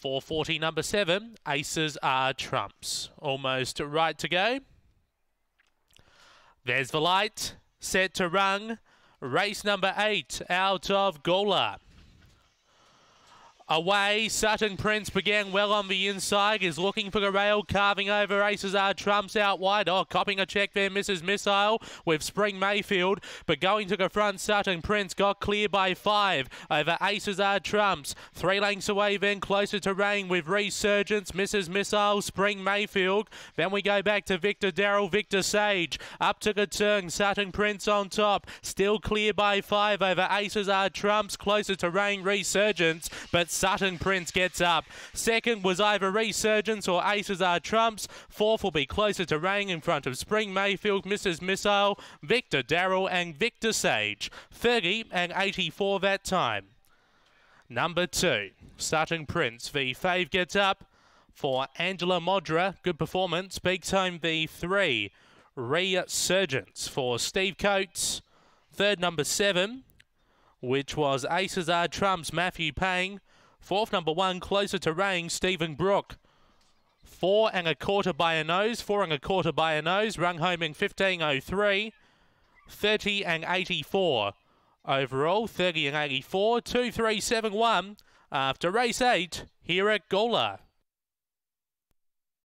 440 number seven, Aces are Trumps. Almost right to go. There's the light, set to run. Race number eight out of Gawler. Away, Sutton Prince began well on the inside, is looking for the rail, carving over Aces are Trumps out wide. Oh, copping a check there, Mrs. Missile with Spring Mayfield, but going to the front, Sutton Prince got clear by five over Aces are Trumps. Three lengths away, then closer to Rain with Resurgence, Mrs. Missile, Spring Mayfield. Then we go back to Victor Darrell, Victor Sage. Up to the turn, Sutton Prince on top, still clear by five over Aces are Trumps, closer to Rain Resurgence, but Sutton Prince gets up. Second was either Resurgence or Aces are Trumps. Fourth will be closer to Rain in front of Spring Mayfield, Mrs. Missile, Victor Darrell and Victor Sage. 30 and 84 that time. Number two, Sutton Prince. v. Fave gets up for Angela Modra. Good performance. Big time V3. Resurgence for Steve Coates. Third, number seven, which was Aces are Trumps, Matthew Payne. Fourth, number one, closer to Rain, Stephen Brook. Four and a quarter by a nose, four and a quarter by a nose, rung home in 15.03. 30 and 84 overall, 30 and 84, 2, 3, 7, 1 after race 8 here at Gawler.